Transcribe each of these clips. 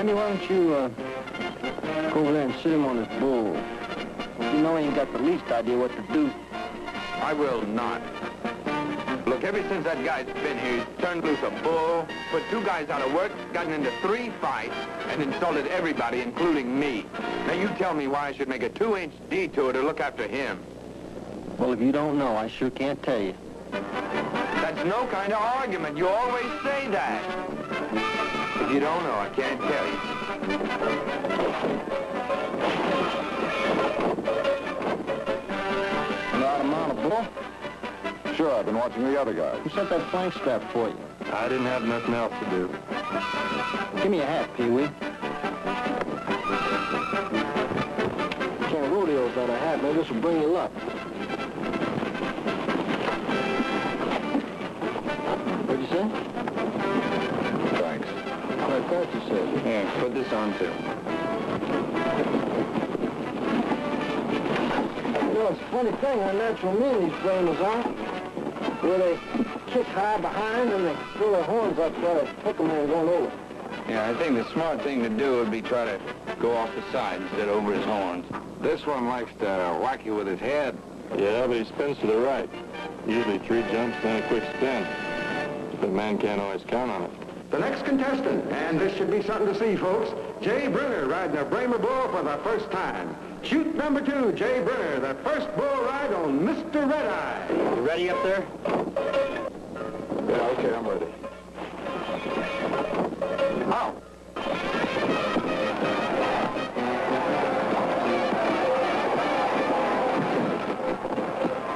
Andy, why don't you uh, go over there and sit him on his bull? You know he ain't got the least idea what to do. I will not. Look, ever since that guy's been here, he's turned loose a bull, put two guys out of work, gotten into three fights, and insulted everybody, including me. Now you tell me why I should make a two-inch detour to look after him. Well, if you don't know, I sure can't tell you. That's no kind of argument. You always say that. If you don't know, I can't tell you. You know how to a bull? Sure, I've been watching the other guys. Who sent that flank strap for you? I didn't have nothing else to do. Give me a hat, Pee-wee. Can't rodeo without a hat. Maybe this will bring you luck. I thought you said. Yeah, put this on, too. You know, it's a funny thing how natural mean these flamers are. Where they kick high behind and they throw their horns up try to hook them and going over. Yeah, I think the smart thing to do would be try to go off the side instead of over his horns. This one likes to whack you with his head. Yeah, but he spins to the right. Usually three jumps, then a quick spin. But man can't always count on it. The next contestant, and this should be something to see, folks, Jay Brenner riding a Brahma bull for the first time. Chute number two, Jay Brenner, the first bull ride on Mr. Red Eye. You ready up there? Yeah, okay, I'm ready. Out.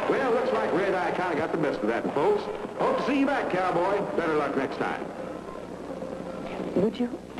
Well, looks like Red Eye kind of got the best of that, folks. Hope to see you back, cowboy. Better luck next time. Would you